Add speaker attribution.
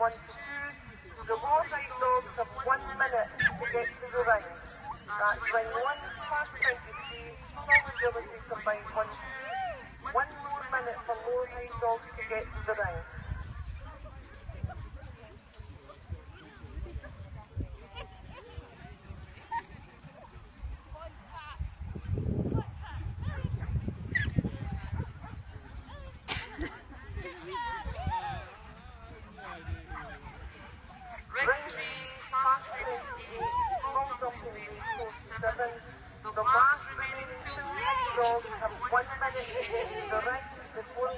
Speaker 1: one to two. So the low side dogs have one minute to get to the ring. That's when one past 23, solid combined one two. One more minute for low side dogs to get to the ring. Yeah. 47. The last remaining two dogs have one minute to the ring before